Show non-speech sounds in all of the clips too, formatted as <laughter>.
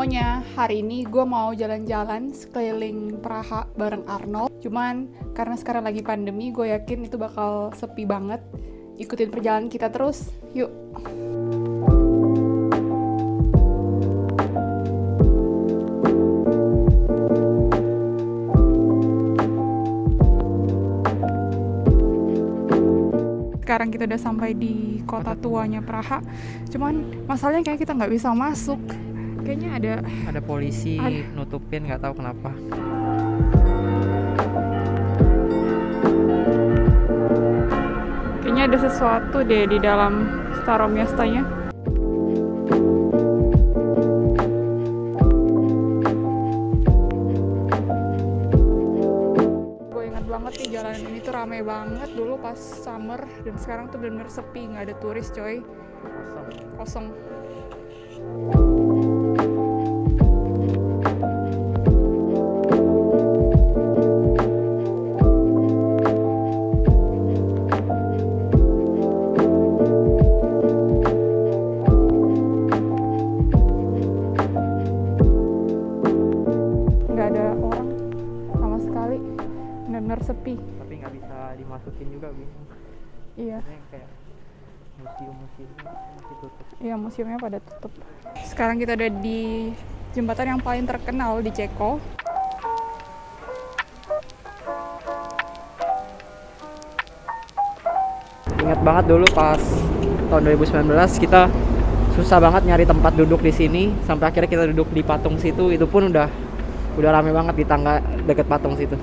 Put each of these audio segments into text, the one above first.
Pokoknya hari ini gue mau jalan-jalan sekeliling Praha bareng Arnold. Cuman karena sekarang lagi pandemi, gue yakin itu bakal sepi banget. Ikutin perjalanan kita terus, yuk. sekarang kita udah sampai di kota tuanya Praha cuman masalahnya kayak kita nggak bisa masuk kayaknya ada ada polisi Ada. nutupin nggak tahu kenapa. Kayaknya ada sesuatu deh di dalam Staromiastanya gue ingat banget nih jalanan ini tuh rame banget dulu pas summer. Dan sekarang tuh bener-bener sepi nggak ada turis coy. Kosong. Nggak benar-benar sepi. Tapi nggak bisa dimasukin juga bingung iya. Kayak museum-museum masih tutup. Iya museumnya pada tutup. Sekarang kita ada di jembatan yang paling terkenal di Ceko. Ingat banget dulu pas tahun 2019 kita susah banget nyari tempat duduk di sini. Sampai akhirnya kita duduk di patung situ itu pun udah udah rame banget di tangga deket patung situ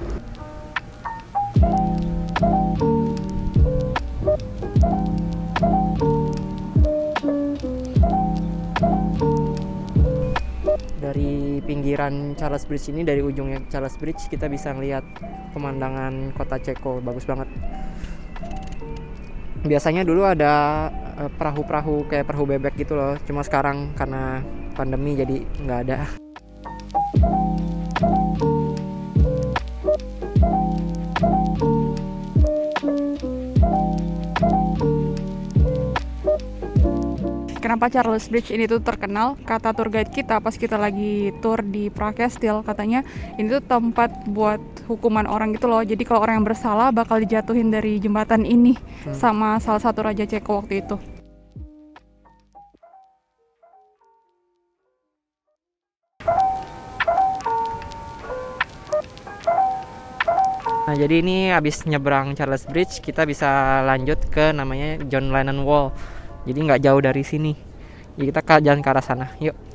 dari pinggiran Charles Bridge ini dari ujungnya Charles Bridge kita bisa ngeliat pemandangan kota Ceko. Bagus banget. Biasanya dulu ada eh, perahu-perahu kayak perahu bebek gitu loh. Cuma sekarang karena pandemi jadi nggak ada Kenapa Charles Bridge ini tuh terkenal? Kata tour guide kita pas kita lagi tour di Prague Castle katanya ini tuh tempat buat hukuman orang gitu loh. Jadi kalau orang yang bersalah bakal dijatuhin dari jembatan ini Hmm. sama salah satu raja Ceko waktu itu. Nah jadi ini abis nyebrang Charles Bridge kita bisa lanjut ke namanya John Lennon Wall. Jadi nggak jauh dari sini. Jadi kita jalan ke arah sana. Yuk.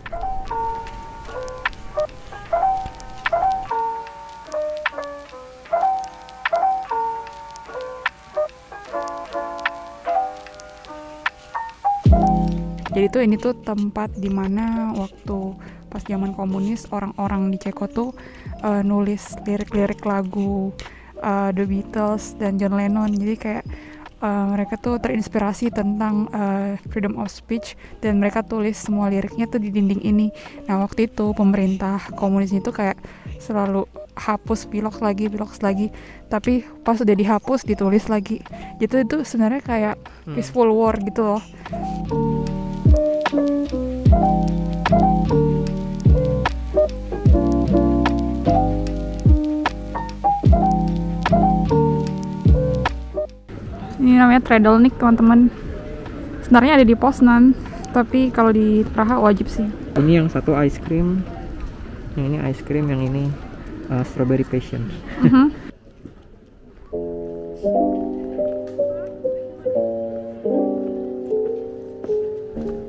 Jadi tuh ini tuh tempat di mana waktu pas zaman komunis orang-orang di Ceko tuh eh, nulis lirik-lirik lagu eh, The Beatles dan John Lennon. Jadi kayak eh, mereka tuh terinspirasi tentang eh, freedom of speech dan mereka tulis semua liriknya tuh di dinding ini. Nah waktu itu pemerintah komunis itu kayak selalu hapus piloks lagi, piloks lagi. Tapi pas udah dihapus ditulis lagi. Gitu itu sebenarnya kayak Hmm. peaceful war gitu loh. Namanya Tredelnik teman-teman. Sebenarnya ada di Poznan, tapi kalau di Praha wajib sih. Ini yang satu ice cream. Yang ini ice cream, yang ini uh, strawberry passion. Mhm.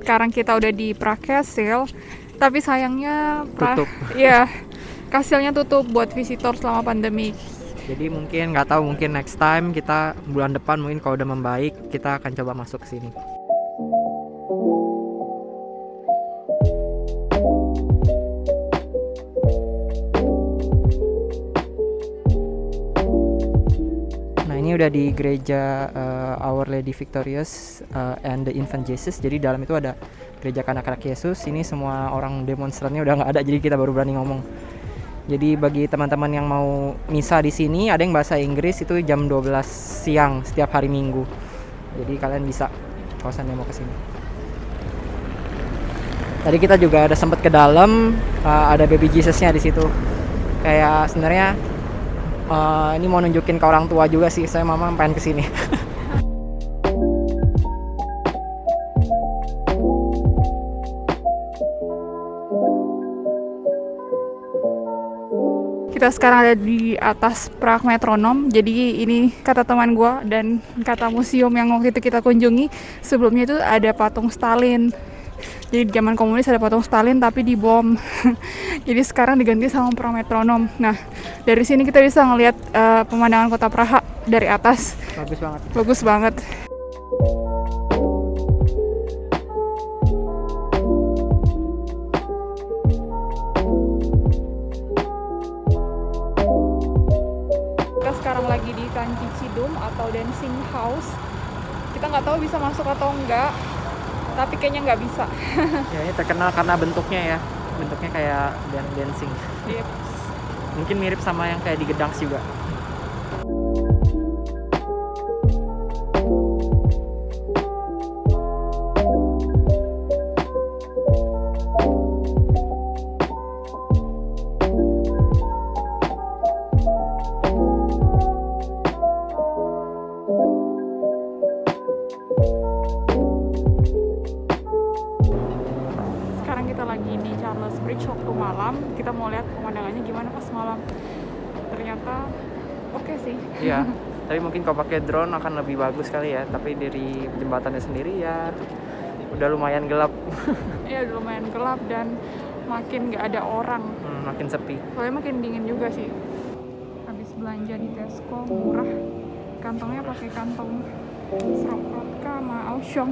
Sekarang kita udah di Prague Castle, tapi sayangnya Pra- Tutup. Iya, kastilnya tutup buat visitor selama pandemi. Jadi mungkin nggak tahu mungkin next time kita bulan depan mungkin kalau udah membaik kita akan coba masuk ke sini. Nah ini udah di gereja uh, Our Lady Victorious uh, and the Infant Jesus. Jadi dalam itu ada gereja kanak-kanak Yesus. Ini semua orang demonstrannya udah nggak ada, jadi kita baru berani ngomong. Jadi bagi teman-teman yang mau misa di sini ada yang bahasa Inggris itu jam 12 siang setiap hari Minggu. Jadi kalian bisa kawasan yang mau ke sini. tadi kita juga ada sempat ke dalam uh, ada baby Jesusnya di situ kayak sebenarnya uh, ini mau nunjukin ke orang tua juga sih saya mama pengen ke sini <laughs> kita sekarang ada di atas Prag Metronom. Jadi ini kata teman gue dan kata museum yang waktu itu kita kunjungi sebelumnya itu ada patung Stalin. Jadi di zaman komunis ada patung Stalin tapi dibom. <laughs> Jadi sekarang diganti sama Prag Metronom. Nah dari sini kita bisa ngelihat uh, pemandangan kota Praha dari atas. bagus banget Bagus banget. Sekarang lagi di Kanci Cidum atau Dancing House. Kita nggak tahu bisa masuk atau enggak, tapi kayaknya nggak bisa. <laughs> ya ini terkenal karena bentuknya ya bentuknya kayak dan dancing Yep. mungkin mirip sama yang kayak di Gedangs juga Bridge waktu malam. Kita mau lihat pemandangannya gimana pas malam. Ternyata oke sih. Iya, <laughs> tapi mungkin kalau pakai drone akan lebih bagus kali ya. Tapi dari jembatannya sendiri ya udah lumayan gelap, <laughs> Iya udah lumayan gelap dan makin nggak ada orang. Hmm, makin sepi. Soalnya makin dingin juga sih. Habis belanja di Tesco murah. Kantongnya pakai kantong Srokotka sama Auchan.